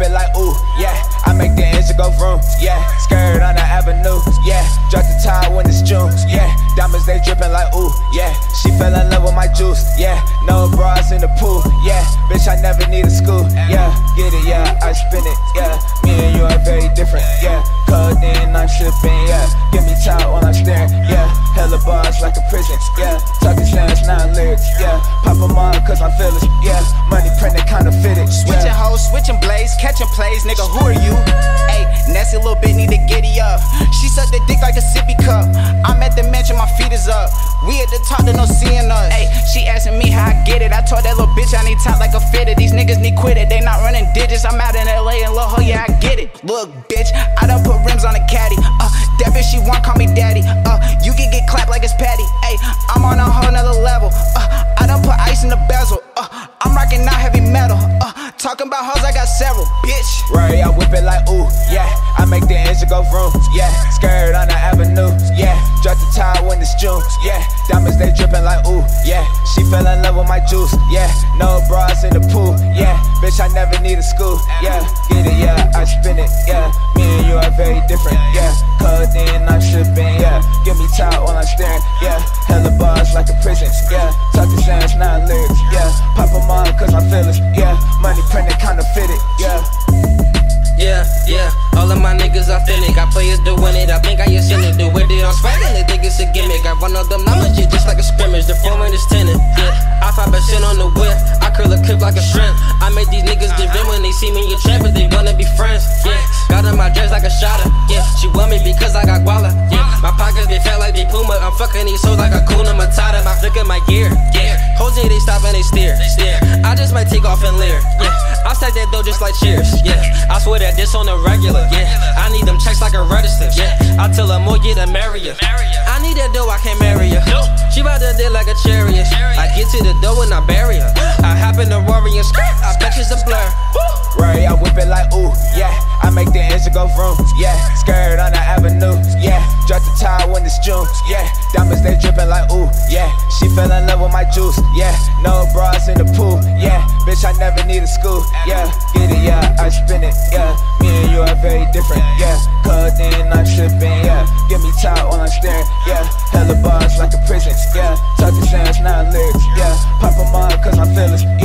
yeah. I make the engine go vroom, yeah. Skrrt on the avenue, yeah. Drop the towel when it's June, yeah. Diamonds they dripping like ooh, yeah. She fell in love with my juice, yeah. No bras in the pool, yeah. Bitch, I never need a school, yeah. Get it, yeah. I spin it, yeah. Me and you are very different, yeah. Codeine, I'm shipping, yeah. Give me towel while I'm staring, yeah. Hella bars like a prison, yeah. Talking sounds, not lyrics, yeah. Pop 'em on cause I'm fearless, yeah. Money catching plays, nigga, who are you? Ayy, nasty little bit need to giddy up. She sucked the dick like a sippy cup. I'm at the mansion, my feet is up. We at the top, they no seeing us. Ayy, she asking me how I get it. I told that little bitch I need top like a fitted. These niggas need quit it. They not running digits. I'm out in LA and low, yeah, I get it. Look, bitch, I done put rims on the caddy. Uh, that bitch she want, call me daddy. Uh, you can get clapped like it's patty. Ayy, I'm on a whole nother talking about hoes, I got several, bitch. Right, I whip it like ooh, yeah. I make the engine go vroom, yeah. Skrrt on the avenue, yeah. Drop the towel when it's June, yeah. Diamonds they dripping like ooh, yeah. She fell in love with my juice, yeah. No bras in the pool, yeah. Bitch, I never need a school, yeah. Get it, yeah. I spin it, yeah. Me and you are very different, yeah. Codeine, I'm shipping, all of my niggas authentic. I players doing it, I think I just in it. Do with it, I'm swaggin', they think it's a gimmick. I run all them numbers just, like a scrimmage. The format is tenant, yeah. I 5% on the whip, I curl a clip like a shrimp. I make these niggas give in when they see me in trap, but they wanna be friends, yeah. Got in my dress like a shotter, yeah. She want me because I got guala, yeah. My pockets they fat like they Puma. I'm fucking these hoes like Hakuna Matata. My flick at my gear, yeah. Hoes they stop and they stare, yeah. I just might take off and leer, yeah. I stack that dough just like cheers, yeah. I swear that this on the regular, yeah. I tell her more, get a marry her. I need that dough, I can't marry her. She bout to deal like a chariot. I get to the dough and I bury her. I hop in the Rari and skrrt. I bet it's a blur. Right, I whip it like ooh, yeah. I make the engine go vroom, yeah. Skrrt on the avenue, yeah. Drop the towel when it's June, yeah. Diamonds they dripping like ooh, yeah. She fell in love with my juice, yeah. No bras in the pool, yeah. Bitch, I never need a school, yeah. Get it, yeah. I spin it, yeah. Me and you are very different, Get me tired while I'm staring, yeah. Hella bars like a prison, yeah. Talking sounds, not lyrics, yeah. Pop a mind cause I'm feeling.